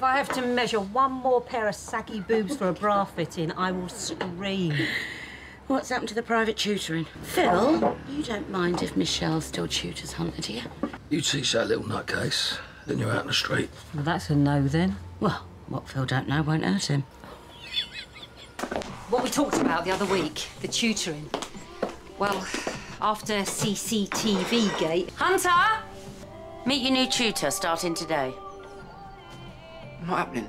If I have to measure one more pair of saggy boobs for a bra fitting, I will scream. What's happened to the private tutoring? Phil, you don't mind if Michelle still tutors Hunter, do you? You teach that little nutcase, then you're out in the street. Well, that's a no then. Well, what Phil don't know won't hurt him. What we talked about the other week, the tutoring. Well, after CCTV gate. Hunter! Meet your new tutor starting today. Not happening.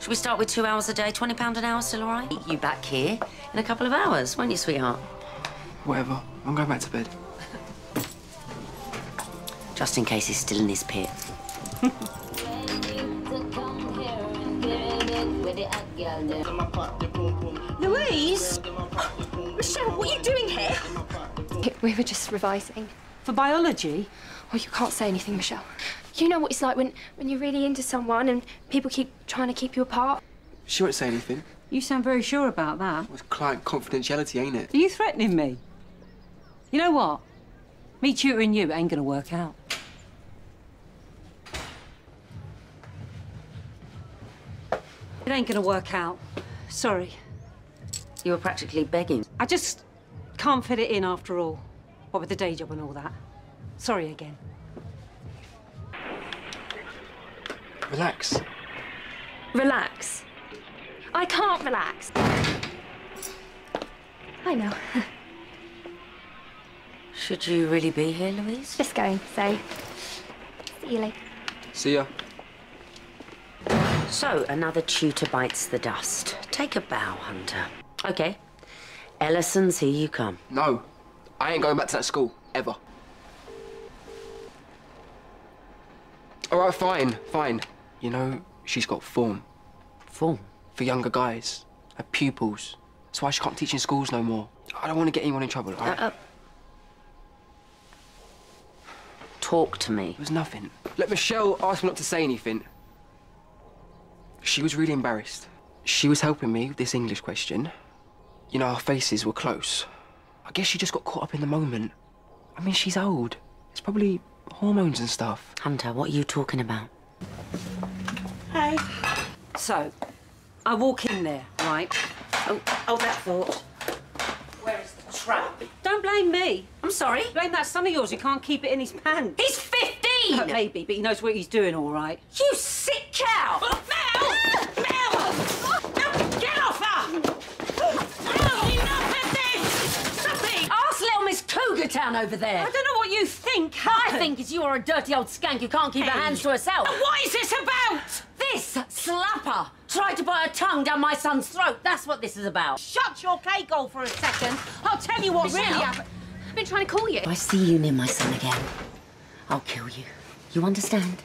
Should we start with two hours a day, £20 an hour, still all right? Meet You back here in a couple of hours, won't you, sweetheart? Whatever. I'm going back to bed. Just in case he's still in his pit. Louise? Michelle, what are you doing here? We were just revising. For biology? Oh, you can't say anything, Michelle. You know what it's like when, when you're really into someone and people keep trying to keep you apart. She won't say anything. You sound very sure about that. It's client confidentiality, ain't it? Are you threatening me? You know what? Me tutoring you ain't gonna work out. It ain't gonna work out. Sorry. You were practically begging. I just can't fit it in after all. What with the day job and all that. Sorry again. Relax. Relax. I can't relax. I know. Should you really be here, Louise? Just going, so. See you later. See ya. So, another tutor bites the dust. Take a bow, Hunter. Okay. Ellison's here you come. No. I ain't going back to that school. Ever. All right, fine, fine. You know, she's got form Form. for younger guys. Her pupils. That's why she can't teach in schools no more. I don't want to get anyone in trouble, all right? Uh, uh. Talk to me. It was nothing. Look, Michelle asked me not to say anything. She was really embarrassed. She was helping me with this English question. You know, our faces were close. I guess she just got caught up in the moment. I mean, she's old. It's probably hormones and stuff. Hunter, what are you talking about? Hey. So, I walk in there, right? Oh, oh, that thought. Where's the trap? Don't blame me. I'm sorry. Blame that son of yours who can't keep it in his pants. He's 15! Uh, maybe, but he knows what he's doing, all right. You sick cow! Uh, Mel! Mel! Uh, no, get off her! Mel, enough of this! It! Ask little Miss Cougar Town over there. I don't know what you think. I think is you're a dirty old skank who can't keep her hands to herself. What is this about? This slapper tried to put her tongue down my son's throat. That's what this is about. Shut your cake hole for a second. I'll tell you what really happened. I've been trying to call you. If I see you near my son again, I'll kill you. You understand?